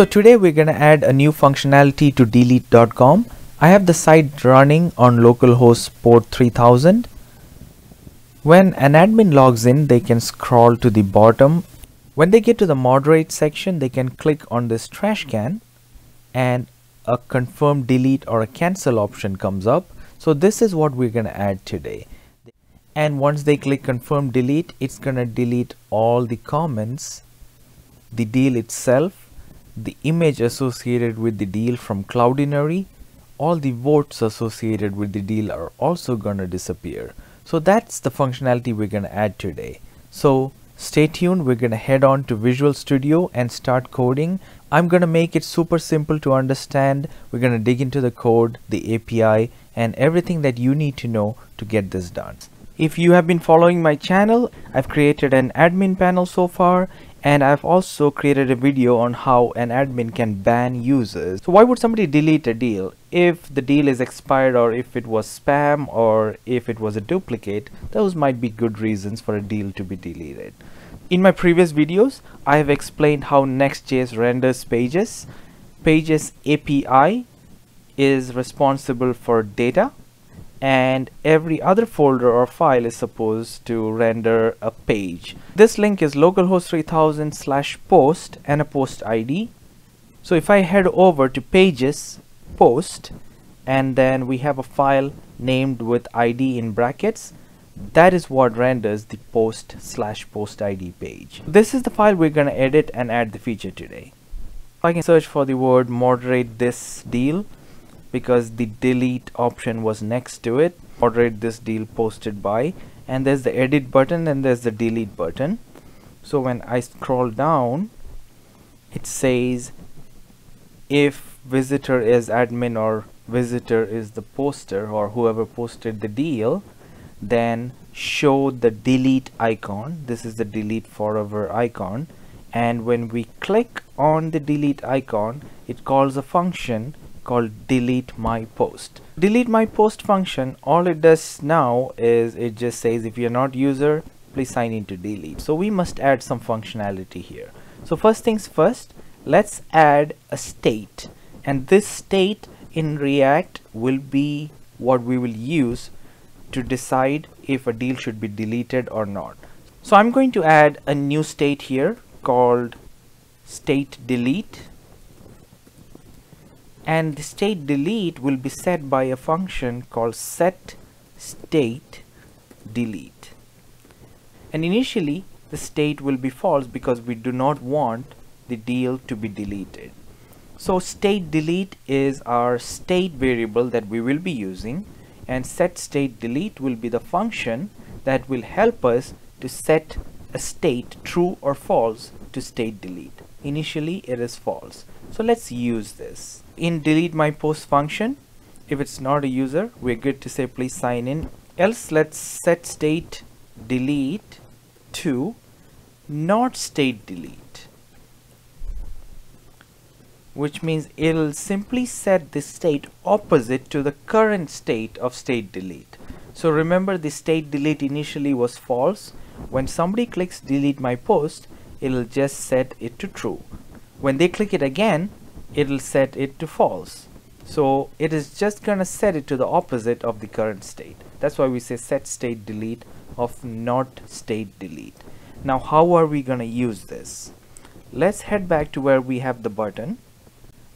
So today we're going to add a new functionality to dealete.com. I have the site running on localhost port 3000. When an admin logs in, they can scroll to the bottom. When they get to the moderate section, they can click on this trash can and a confirm delete or a cancel option comes up. So this is what we're going to add today. And once they click confirm delete, it's going to delete all the comments, the deal itself, the image associated with the deal from Cloudinary, all the votes associated with the deal are also to disappear. So that's the functionality we're to add today. So stay tuned. We're to head on to Visual Studio and start coding. I'm to make it super simple to understand. We're to dig into the code, the API, and everything that you need to know to get this done. If you have been following my channel, I've created an admin panel so far and I've also created a video on how an admin can ban users. So why would somebody delete a deal? If the deal is expired or if it was spam or if it was a duplicate, those might be good reasons for a deal to be deleted. In my previous videos, I have explained how Next.js renders pages. Pages API is responsible for data and every other folder or file is supposed to render a page. This link is localhost 3000 slash post and a post ID. So if I head over to pages post and then we have a file named with ID in brackets that is what renders the post slash post ID page. This is the file we're going to edit and add the feature today. I can search for the word moderate this deal because the delete option was next to it. Moderate this deal posted by. And there's the edit button and there's the delete button. So when I scroll down it says if visitor is admin or visitor is the poster or whoever posted the deal then show the delete icon. This is the delete forever icon. And when we click on the delete icon it calls a function called delete my post. Delete my post function all it does now is it just says if you're not user please sign in to delete. So we must add some functionality here. So first things first let's add a state. And this state in react will be what we will use to decide if a deal should be deleted or not. So I'm going to add a new state here called state delete and the state delete will be set by a function called set state delete. And initially the state will be false because we do not want the deal to be deleted. So state delete is our state variable that we will be using and set state delete will be the function that will help us to set a state true or false to state delete. Initially it is false so let's use this. In delete my post function if it's not a user we're good to say please sign in. Else let's set state delete to not state delete which means it'll simply set the state opposite to the current state of state delete. So remember the state delete initially was false. When somebody clicks delete my post it'll just set it to true when they click it again it'll set it to false. So it is just gonna set it to the opposite of the current state. That's why we say set state delete of not state delete. Now how are we gonna use this? Let's head back to where we have the button.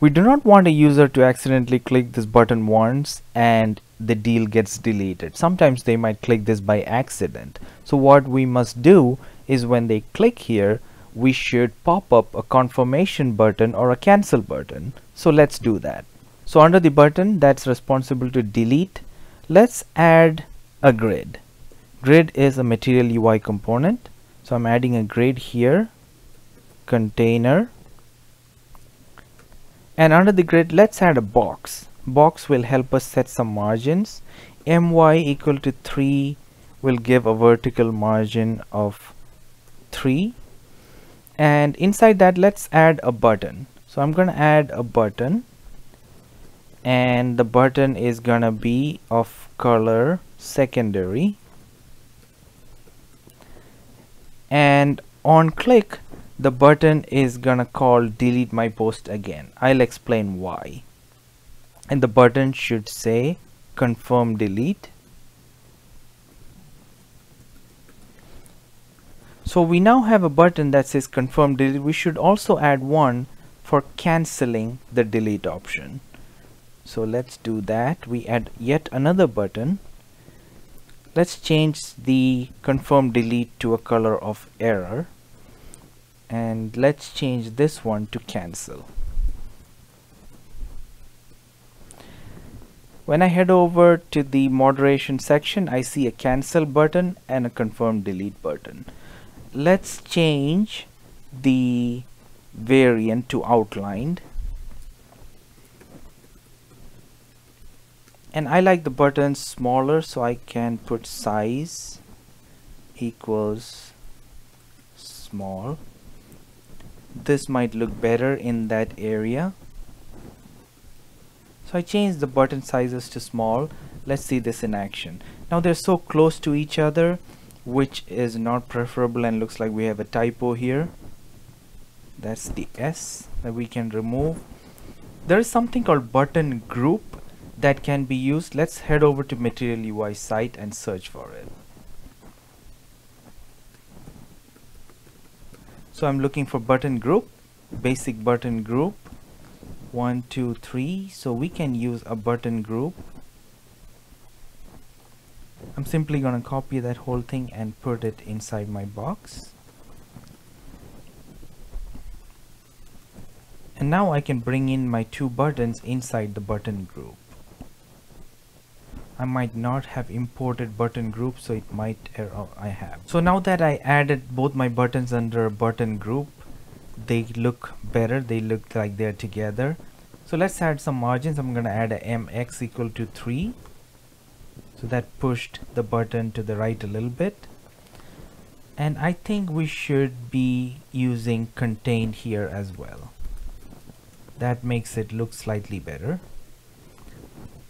We do not want a user to accidentally click this button once and the deal gets deleted. Sometimes they might click this by accident. So what we must do is when they click here we should pop up a confirmation button or a cancel button. So let's do that. So under the button that's responsible to delete let's add a grid. Grid is a material UI component. So I'm adding a grid here container. And under the grid let's add a box. Box will help us set some margins. My equal to 3 will give a vertical margin of 3 and inside that let's add a button. So I'm gonna add a button. And the button is gonna be of color secondary. And on click the button is gonna call delete my post again. I'll explain why. And the button should say confirm delete so we now have a button that says confirm delete. We should also add one for cancelling the delete option. So let's do that. We add yet another button. Let's change the confirm delete to a color of error. And let's change this one to cancel. When I head over to the moderation section I see a cancel button and a confirm delete button let's change the variant to outlined. And I like the buttons smaller so I can put size equals small. This might look better in that area. So I changed the button sizes to small. Let's see this in action. Now they're so close to each other which is not preferable and looks like we have a typo here. That's the S that we can remove. There is something called button group that can be used. Let's head over to material UI site and search for it. So I'm looking for button group basic button group. One two three. So we can use a button group I'm simply gonna copy that whole thing and put it inside my box. And now I can bring in my two buttons inside the button group. I might not have imported button group so it might error I have. So now that I added both my buttons under button group they look better they look like they're together. So let's add some margins. I'm gonna add a mx equal to 3 so that pushed the button to the right a little bit. And I think we should be using contained here as well. That makes it look slightly better.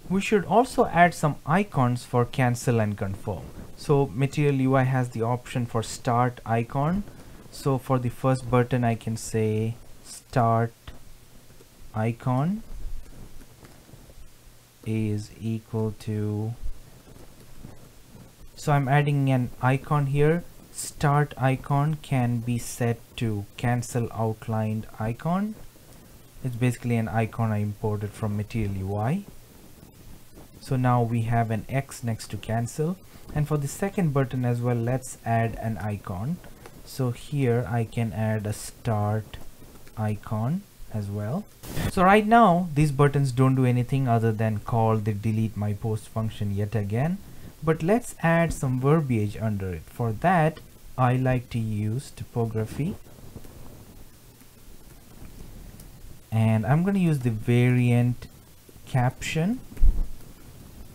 We should also add some icons for cancel and confirm. So material UI has the option for start icon. So for the first button I can say start icon is equal to so I'm adding an icon here. Start icon can be set to cancel outlined icon. It's basically an icon I imported from material UI so now we have an X next to cancel. And for the second button as well let's add an icon. So here I can add a start icon as well. So right now these buttons don't do anything other than call the delete my post function yet again but let's add some verbiage under it. For that I like to use typography and I'm going to use the variant caption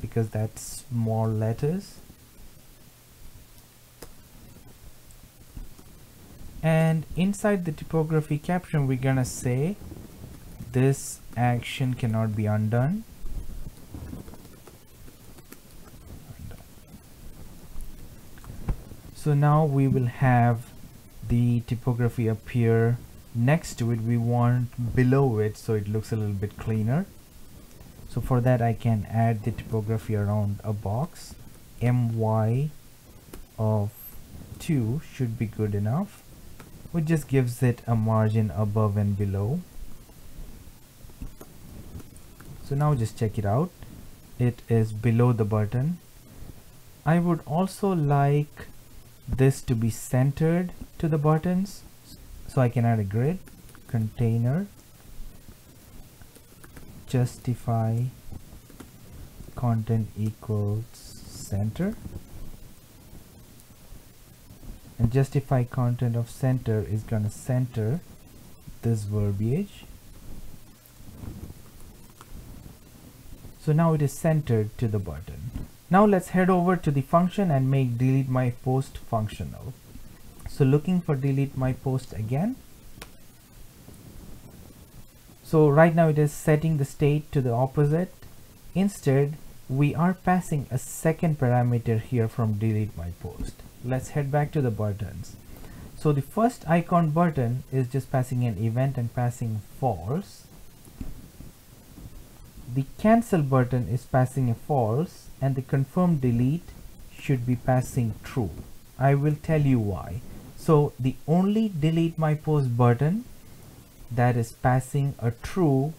because that's small letters. And inside the typography caption we're gonna say this action cannot be undone so now we will have the typography appear next to it. We want below it so it looks a little bit cleaner. So for that I can add the typography around a box. My of 2 should be good enough which just gives it a margin above and below. So now just check it out. It is below the button. I would also like this to be centered to the buttons. So I can add a grid container justify content equals center and justify content of center is going to center this verbiage. So now it is centered to the button now let's head over to the function and make delete my post functional. So looking for delete my post again. So right now it is setting the state to the opposite. Instead we are passing a second parameter here from delete my post. Let's head back to the buttons. So the first icon button is just passing an event and passing false the cancel button is passing a false and the confirm delete should be passing true. I will tell you why. So the only delete my post button that is passing a true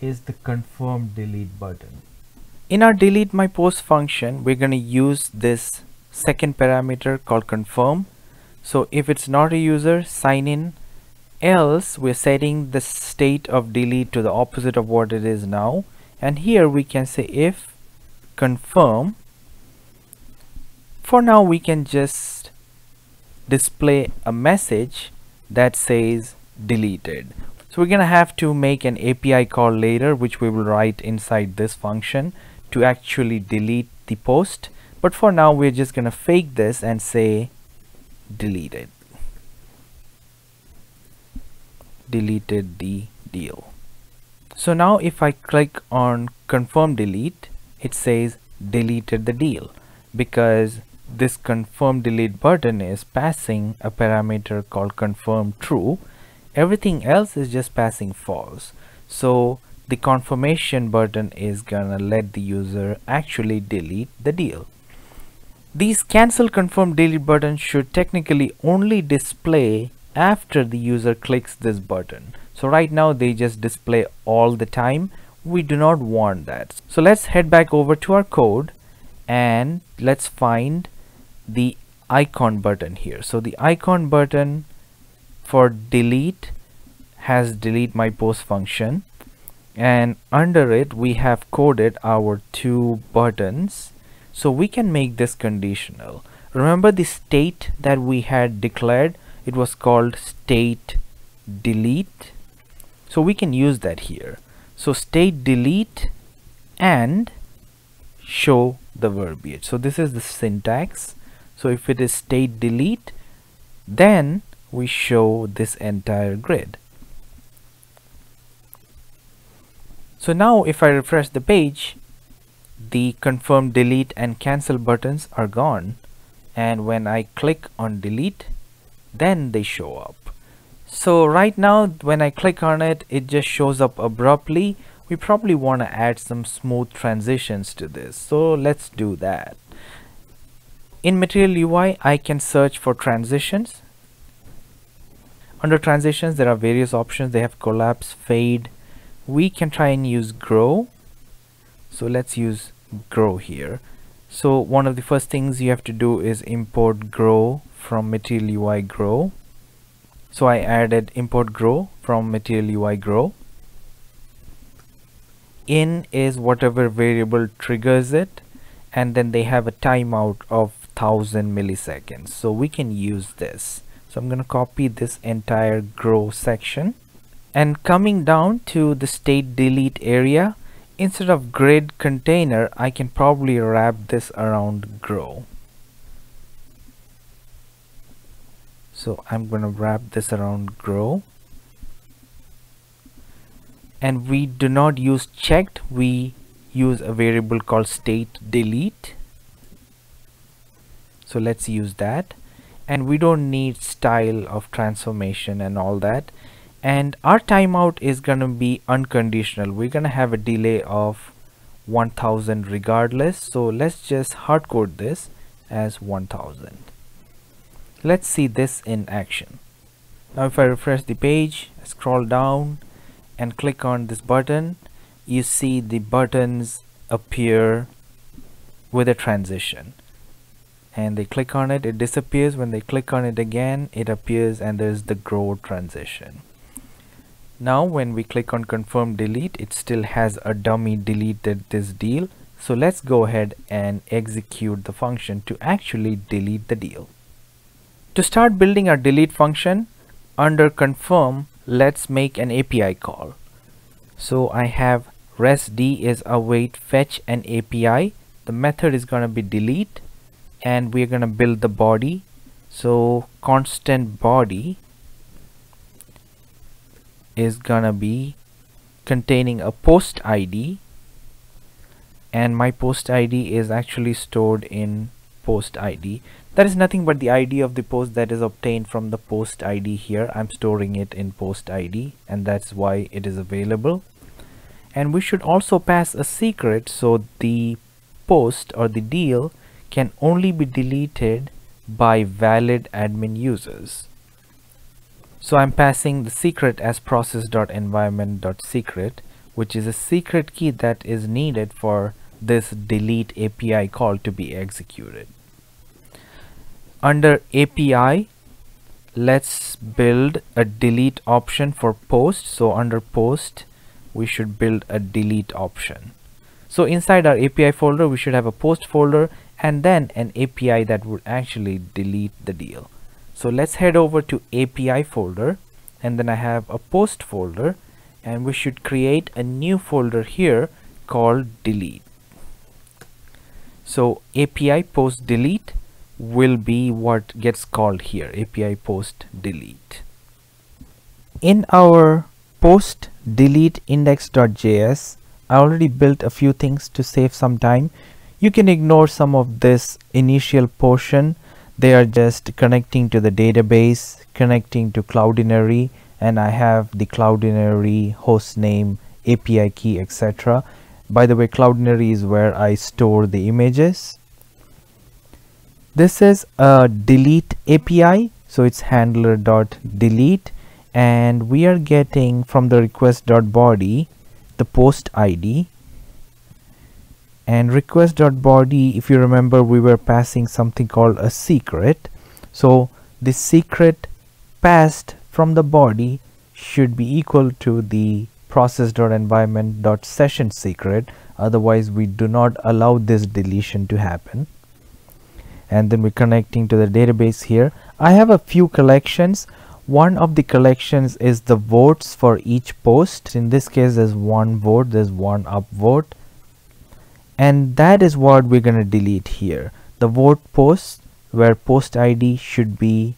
is the confirm delete button. In our delete my post function we're going to use this second parameter called confirm. So if it's not a user sign in. Else we're setting the state of delete to the opposite of what it is now and here we can say if confirm. For now we can just display a message that says deleted. So we're gonna have to make an API call later which we will write inside this function to actually delete the post. But for now we're just gonna fake this and say deleted. Deleted the deal so now if I click on confirm delete it says deleted the deal because this confirm delete button is passing a parameter called confirm true. Everything else is just passing false. So the confirmation button is gonna let the user actually delete the deal. These cancel confirm delete buttons should technically only display after the user clicks this button. So right now they just display all the time. We do not want that. So let's head back over to our code and let's find the icon button here. So the icon button for delete has delete my post function and under it we have coded our two buttons so we can make this conditional remember the state that we had declared it was called state delete. So we can use that here. So state delete and show the verbiage. So this is the syntax. So if it is state delete then we show this entire grid. So now if I refresh the page the confirm delete and cancel buttons are gone. And when I click on delete then they show up. So right now when I click on it it just shows up abruptly. We probably want to add some smooth transitions to this so let's do that. In material UI I can search for transitions. Under transitions there are various options. They have collapse fade. We can try and use grow. So let's use grow here so one of the first things you have to do is import grow from material UI grow. So I added import grow from material UI grow. In is whatever variable triggers it and then they have a timeout of 1000 milliseconds. So we can use this. So I'm gonna copy this entire grow section. And coming down to the state delete area instead of grid container I can probably wrap this around grow. So I'm gonna wrap this around grow. And we do not use checked we use a variable called state delete. So let's use that. And we don't need style of transformation and all that and our timeout is gonna be unconditional. We're gonna have a delay of 1000 regardless. So let's just hardcode this as 1000 let's see this in action. Now if I refresh the page scroll down and click on this button you see the buttons appear with a transition. And they click on it it disappears. When they click on it again it appears and there's the grow transition now when we click on confirm delete it still has a dummy deleted this deal. So let's go ahead and execute the function to actually delete the deal. To start building our delete function under confirm let's make an API call. So I have restd is await fetch an API the method is going to be delete and we're going to build the body. So constant body is gonna be containing a post ID and my post ID is actually stored in post ID that is nothing but the ID of the post that is obtained from the post ID here. I'm storing it in post ID and that's why it is available. And we should also pass a secret so the post or the deal can only be deleted by valid admin users so I'm passing the secret as process.environment.secret which is a secret key that is needed for this delete API call to be executed. Under API let's build a delete option for post. So under post we should build a delete option. So inside our API folder we should have a post folder and then an API that would actually delete the deal so let's head over to API folder and then I have a post folder and we should create a new folder here called delete. So API post delete will be what gets called here API post delete. In our post delete index.js I already built a few things to save some time. You can ignore some of this initial portion they are just connecting to the database connecting to Cloudinary and I have the Cloudinary host name API key etc by the way Cloudinary is where I store the images. This is a delete API so it's handler dot delete and we are getting from the request dot body the post ID and request dot body if you remember we were passing something called a secret. So the secret passed from the body should be equal to the process dot environment dot session secret. Otherwise we do not allow this deletion to happen. And then we're connecting to the database here. I have a few collections. One of the collections is the votes for each post. In this case there's one vote there's one upvote and that is what we're going to delete here. The vote post where post ID should be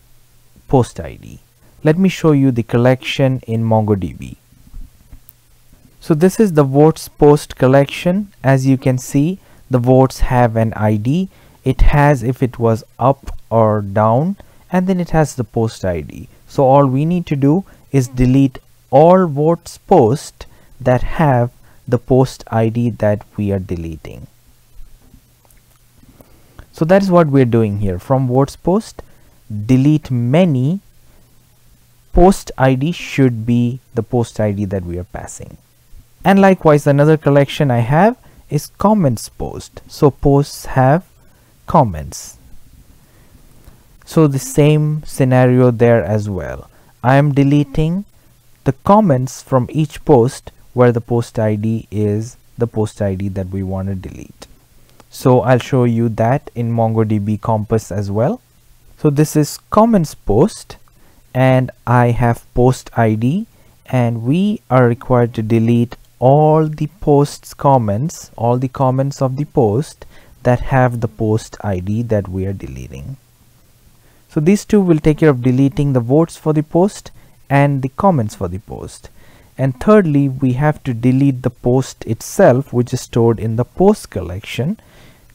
post ID let me show you the collection in MongoDB. So this is the votes post collection. As you can see the votes have an ID it has if it was up or down and then it has the post ID so all we need to do is delete all votes post that have the post ID that we are deleting. So that is what we're doing here. From votes post delete many post ID should be the post ID that we are passing. And likewise another collection I have is comments post. So posts have comments. So the same scenario there as well. I am deleting the comments from each post where the post ID is the post ID that we want to delete so I'll show you that in MongoDB Compass as well so this is comments post and I have post ID and we are required to delete all the posts comments all the comments of the post that have the post ID that we are deleting. So these two will take care of deleting the votes for the post and the comments for the post. And thirdly, we have to delete the post itself, which is stored in the post collection.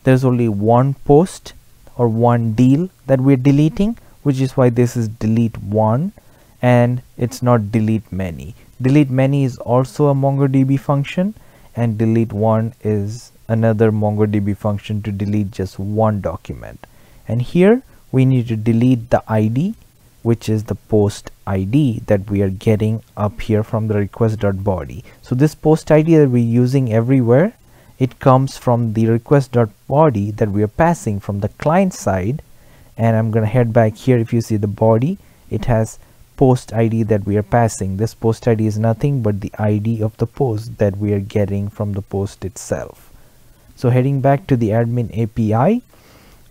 There's only one post or one deal that we're deleting, which is why this is delete one and it's not delete many. Delete many is also a MongoDB function and delete one is another MongoDB function to delete just one document and here we need to delete the ID which is the post ID that we are getting up here from the request.body so this post ID that we're using everywhere it comes from the request.body that we are passing from the client side. And I'm gonna head back here. If you see the body it has post ID that we are passing. This post ID is nothing but the ID of the post that we are getting from the post itself. So heading back to the admin API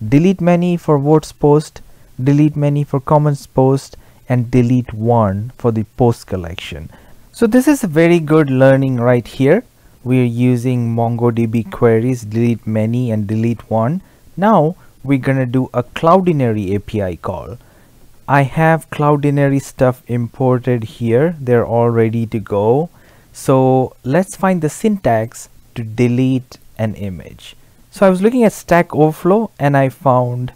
delete many for votes post delete many for comments post and delete one for the post collection. So this is a very good learning right here. We are using MongoDB queries delete many and delete one. Now we're gonna do a Cloudinary API call. I have Cloudinary stuff imported here. They're all ready to go. So let's find the syntax to delete an image. So I was looking at Stack Overflow and I found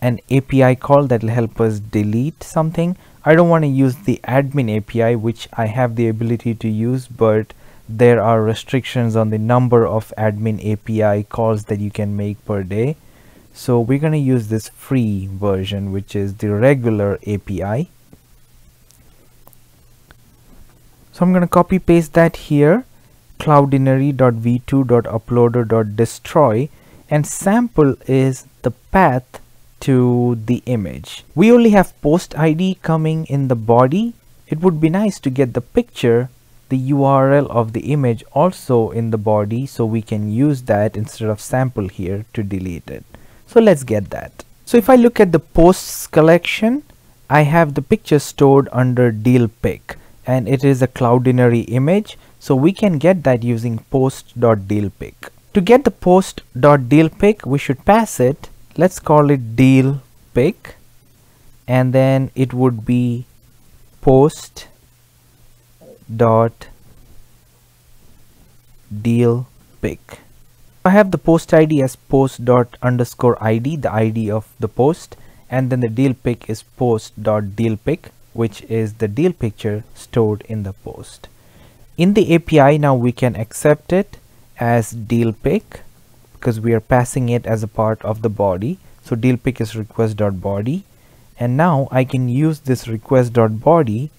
an API call that will help us delete something. I don't want to use the admin API which I have the ability to use but there are restrictions on the number of admin API calls that you can make per day. So we're going to use this free version which is the regular API. So I'm going to copy paste that here cloudinary.v2.uploader.destroy and sample is the path to the image. We only have post ID coming in the body. It would be nice to get the picture, the URL of the image also in the body so we can use that instead of sample here to delete it. So let's get that. So if I look at the posts collection, I have the picture stored under deal pick and it is a cloudinary image. So we can get that using post.dealpick. To get the post.dealpick, we should pass it let's call it deal pick and then it would be post dot deal pick. I have the post ID as post dot underscore ID the ID of the post and then the deal pick is post dot deal pick which is the deal picture stored in the post. In the API now we can accept it as deal pick because we are passing it as a part of the body. So deal pick is request.body and now I can use this request.body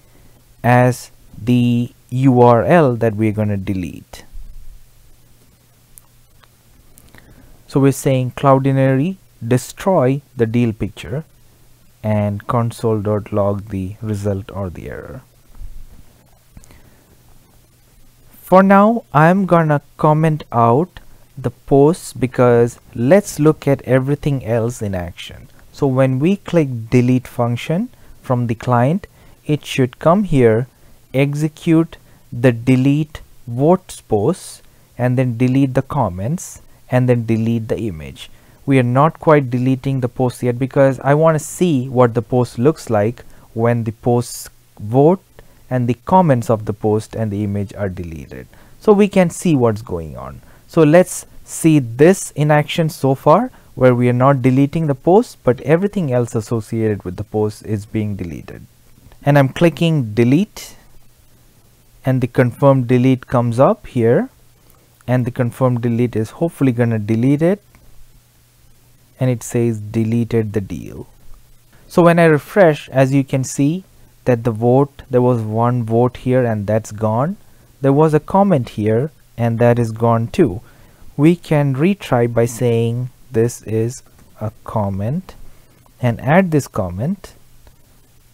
as the URL that we're going to delete. So we're saying cloudinary destroy the deal picture and console.log the result or the error. For now I'm gonna comment out the posts because let's look at everything else in action. So when we click delete function from the client, it should come here, execute the delete votes posts and then delete the comments and then delete the image. We are not quite deleting the post yet because I want to see what the post looks like when the posts vote and the comments of the post and the image are deleted. So we can see what's going on. So let's see this in action so far where we are not deleting the post but everything else associated with the post is being deleted. And I'm clicking delete and the confirm delete comes up here and the confirm delete is hopefully gonna delete it and it says deleted the deal. So when I refresh as you can see that the vote there was one vote here and that's gone. There was a comment here and that is gone too we can retry by saying this is a comment and add this comment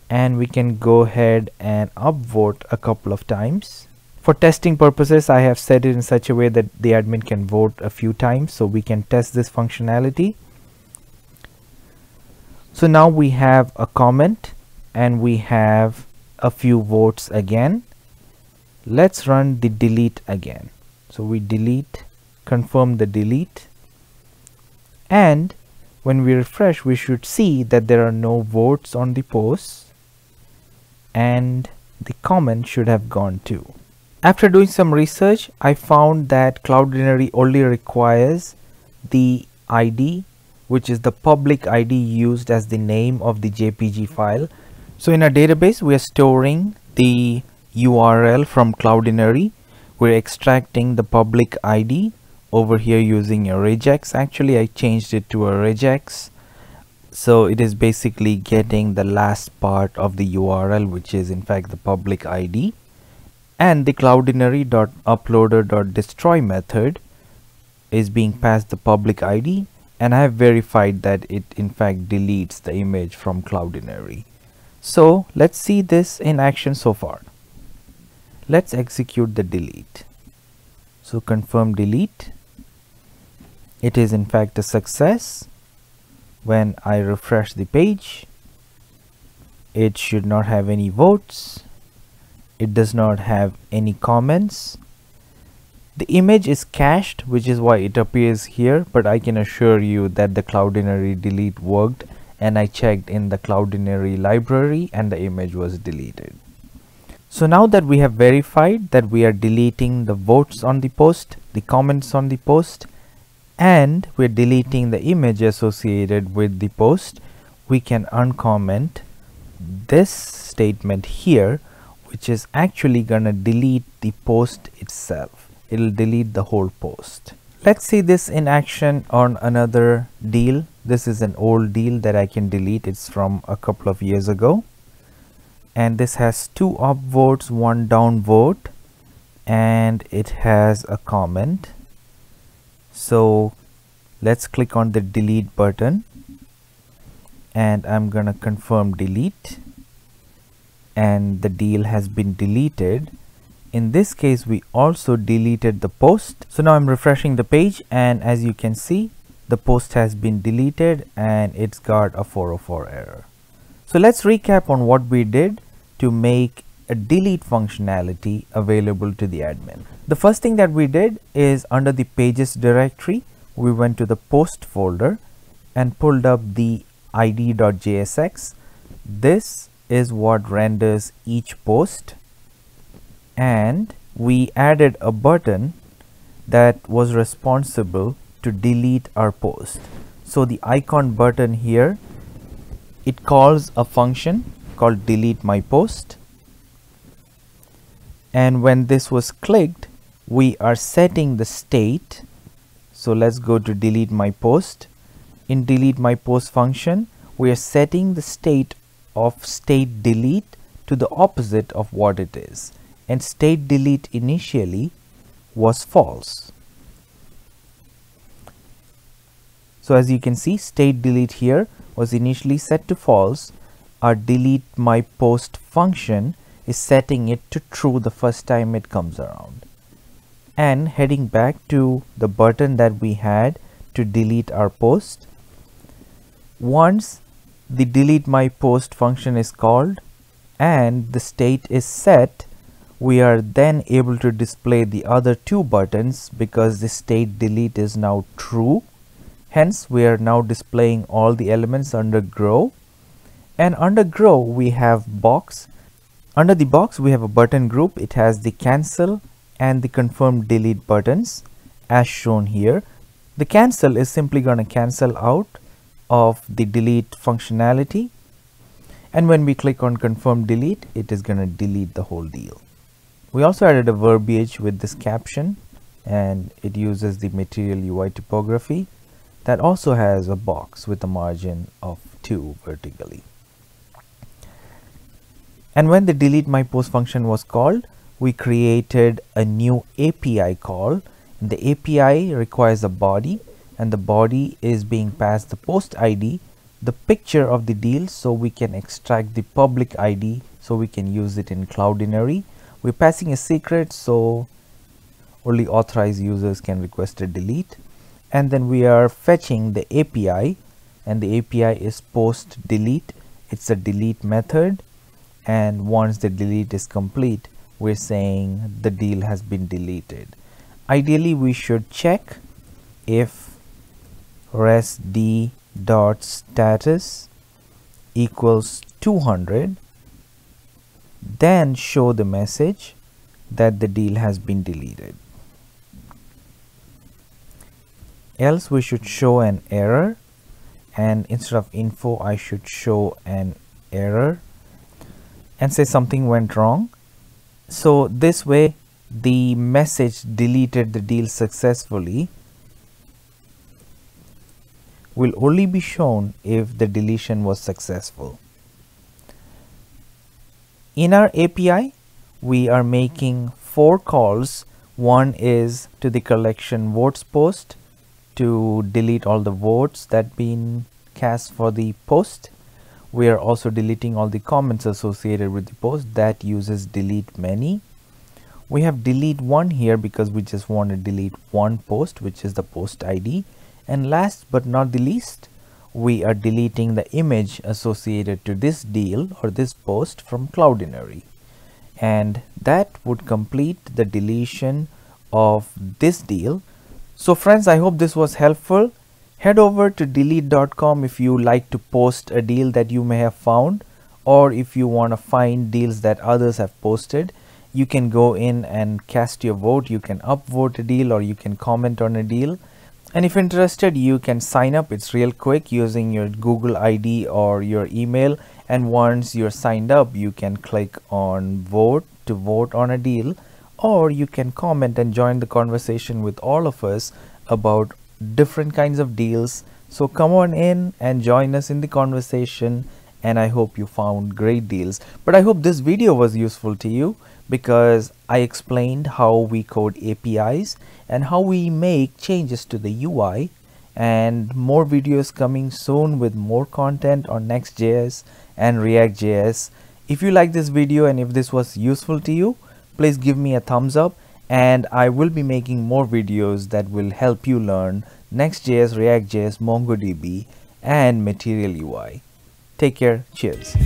and we can go ahead and upvote a couple of times. For testing purposes I have set it in such a way that the admin can vote a few times so we can test this functionality. So now we have a comment and we have a few votes again. Let's run the delete again. So we delete confirm the delete and when we refresh we should see that there are no votes on the post and the comment should have gone too. After doing some research I found that Cloudinary only requires the ID which is the public ID used as the name of the JPG file. So in our database we are storing the URL from Cloudinary. We're extracting the public ID over here using a regex. Actually I changed it to a regex. So it is basically getting the last part of the URL which is in fact the public ID and the cloudinary.uploader.destroy method is being passed the public ID and I have verified that it in fact deletes the image from cloudinary. So let's see this in action so far. Let's execute the delete. So confirm delete it is in fact a success. When I refresh the page it should not have any votes. It does not have any comments. The image is cached which is why it appears here but I can assure you that the Cloudinary delete worked and I checked in the Cloudinary library and the image was deleted. So now that we have verified that we are deleting the votes on the post, the comments on the post and we're deleting the image associated with the post we can uncomment this statement here which is actually gonna delete the post itself. It'll delete the whole post. Let's see this in action on another deal. This is an old deal that I can delete. It's from a couple of years ago. And this has two upvotes one downvote and it has a comment so let's click on the delete button. And I'm gonna confirm delete. And the deal has been deleted. In this case we also deleted the post. So now I'm refreshing the page. And as you can see the post has been deleted and it's got a 404 error. So let's recap on what we did to make a delete functionality available to the admin. The first thing that we did is under the pages directory, we went to the post folder and pulled up the id.jsx. This is what renders each post and we added a button that was responsible to delete our post. So the icon button here, it calls a function called delete my post and when this was clicked we are setting the state. So let's go to delete my post. In delete my post function we are setting the state of state delete to the opposite of what it is. And state delete initially was false. So as you can see state delete here was initially set to false. Our delete my post function is setting it to true the first time it comes around. And heading back to the button that we had to delete our post. Once the delete my post function is called and the state is set we are then able to display the other two buttons because the state delete is now true. Hence we are now displaying all the elements under grow. And under grow we have box under the box we have a button group. It has the cancel and the confirm delete buttons as shown here. The cancel is simply going to cancel out of the delete functionality and when we click on confirm delete it is going to delete the whole deal. We also added a verbiage with this caption and it uses the material UI typography that also has a box with a margin of 2 vertically. And when the delete my post function was called, we created a new API call. The API requires a body and the body is being passed the post ID, the picture of the deal so we can extract the public ID so we can use it in Cloudinary. We're passing a secret so only authorized users can request a delete. And then we are fetching the API and the API is post delete. It's a delete method and once the delete is complete we're saying the deal has been deleted. Ideally we should check if resd dot status equals 200 then show the message that the deal has been deleted. Else we should show an error and instead of info I should show an error and say something went wrong. So this way the message deleted the deal successfully will only be shown if the deletion was successful. In our API, we are making four calls. One is to the collection votes post to delete all the votes that been cast for the post we are also deleting all the comments associated with the post that uses delete many. We have delete one here because we just want to delete one post which is the post id and last but not the least we are deleting the image associated to this deal or this post from cloudinary. And that would complete the deletion of this deal. So friends i hope this was helpful Head over to dealete.com if you like to post a deal that you may have found or if you want to find deals that others have posted. You can go in and cast your vote. You can upvote a deal or you can comment on a deal. and if interested you can sign up it's real quick using your Google ID or your email and once you're signed up you can click on vote to vote on a deal or you can comment and join the conversation with all of us about different kinds of deals. So come on in and join us in the conversation and I hope you found great deals. But I hope this video was useful to you because I explained how we code APIs and how we make changes to the UI and more videos coming soon with more content on Next.js and React.js. If you like this video and if this was useful to you, please give me a thumbs up and I will be making more videos that will help you learn Next.js, React.js, MongoDB and Material UI. Take care. Cheers.